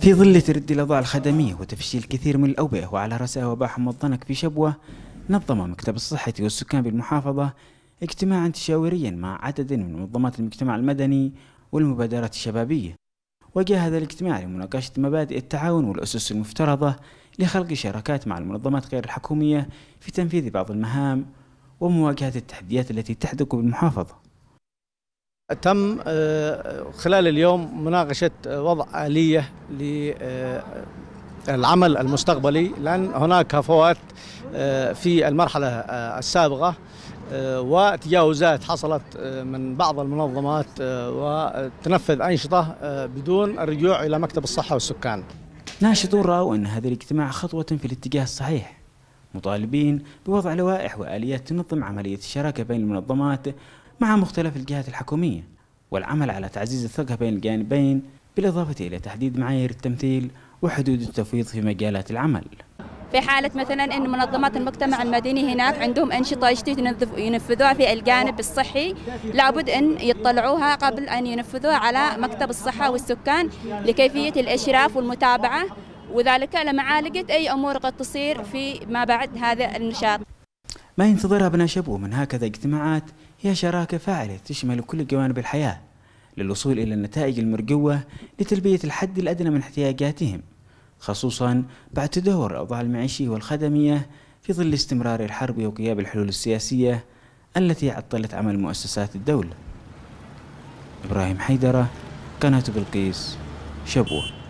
في ظل تردي الأوضاع الخدمية وتفشيل كثير من الأوبئة وعلى رأسها وباء حمى الضنك في شبوة نظم مكتب الصحة والسكان بالمحافظة اجتماعا تشاوريا مع عدد من منظمات المجتمع المدني والمبادرات الشبابية. وجاء هذا الاجتماع لمناقشة مبادئ التعاون والأسس المفترضة لخلق شراكات مع المنظمات غير الحكومية في تنفيذ بعض المهام ومواجهة التحديات التي تحدق بالمحافظة. تم خلال اليوم مناقشة وضع آلية للعمل المستقبلي. لأن هناك هفوات في المرحلة السابقة وتجاوزات حصلت من بعض المنظمات وتنفذ أنشطة بدون الرجوع إلى مكتب الصحة والسكان. ناشطون رأوا أن هذا الاجتماع خطوة في الاتجاه الصحيح مطالبين بوضع لوائح وآليات تنظم عملية الشراكة بين المنظمات مع مختلف الجهات الحكومية والعمل على تعزيز الثقة بين الجانبين بالإضافة إلى تحديد معايير التمثيل وحدود التفويض في مجالات العمل. في حالة مثلا أن منظمات المجتمع المدني هناك عندهم أنشطة جديدة ينفذوها في الجانب الصحي لابد أن يطلعوها قبل أن ينفذوها على مكتب الصحة والسكان لكيفية الإشراف والمتابعة وذلك لمعالجة أي أمور قد تصير في ما بعد هذا النشاط. ما ينتظرها ابناء شبوه من هكذا اجتماعات هي شراكة فاعلة تشمل كل جوانب الحياة للوصول إلى النتائج المرجوة لتلبية الحد الأدنى من احتياجاتهم خصوصا بعد تدهور الأوضاع المعيشية والخدمية في ظل استمرار الحرب وغياب الحلول السياسية التي عطلت عمل مؤسسات الدولة. إبراهيم حيدرة قناة بلقيس شبوه